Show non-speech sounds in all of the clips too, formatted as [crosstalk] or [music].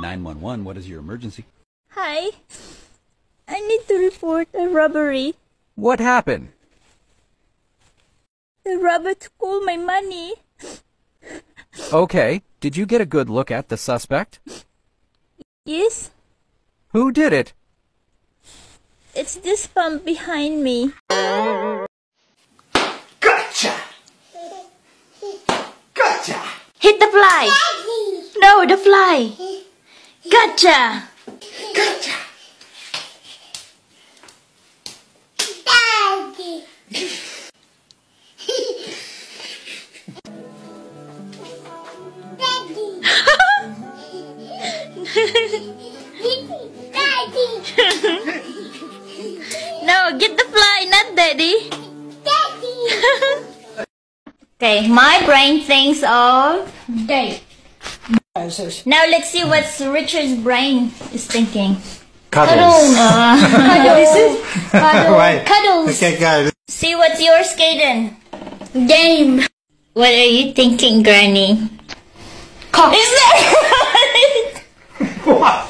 911, what is your emergency? Hi. I need to report a robbery. What happened? The robber took all my money. Okay, did you get a good look at the suspect? Yes, Who did it? it's this pump behind me. Gotcha! Gotcha! Hit the fly. No, the fly. Gotcha. Gotcha! Daddy! [laughs] No, get the fly, not daddy. [laughs] okay, my brain thinks of date. Now let's see what Richard's brain is thinking. Cuddles. [laughs] Uh, cuddles. Cuddles. Wait. Cuddles. Okay, go. See what's yours, Kaden? Game. What are you thinking, Granny? Cock. Is that right? [laughs] What?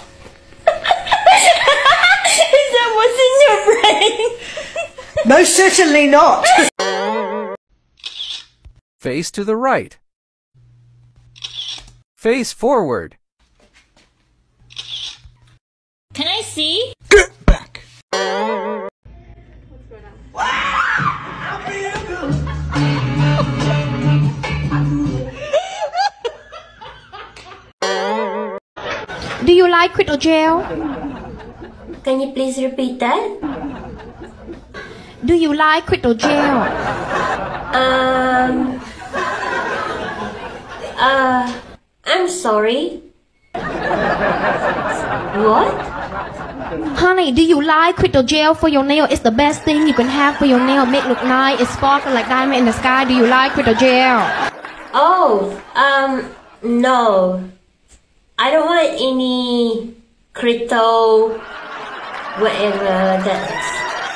Is that what's in your brain? Most certainly not! Face to the right. Face forward. Can I see? Get back! [laughs] Do you like quit or jail? Can you please repeat that? Do you like quit or jail? Um. Uh. I'm sorry. What? Honey, do you like quit gel for your nail? It's the best thing you can have for your nail. Make look nice. It's sparkle like diamond in the sky. Do you like quit gel? Oh, um, no. I don't want any crypto, whatever that is.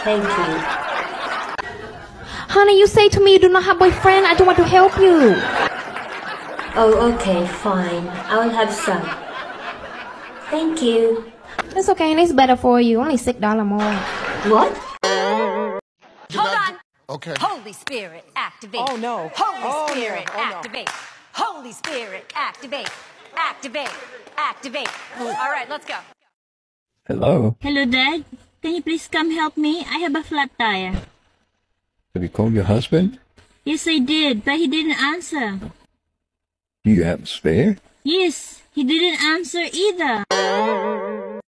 Thank you. Honey, you say to me you do not have boyfriend. I don't want to help you. Oh, okay, fine. I will have some. Thank you. It's okay, and it's better for you. Only six dollar more. What? Hold on. Okay. Holy Spirit, activate. Oh, no. Holy Oh, no. Spirit, Oh, no. activate. Holy Spirit, activate. Activate. Activate. All right, let's go. Hello. Hello, Dad. Can you please come help me? I have a flat tire. Have you called your husband? Yes, I did, but he didn't answer. Do you have spare? Yes, he didn't answer either.